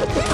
Okay.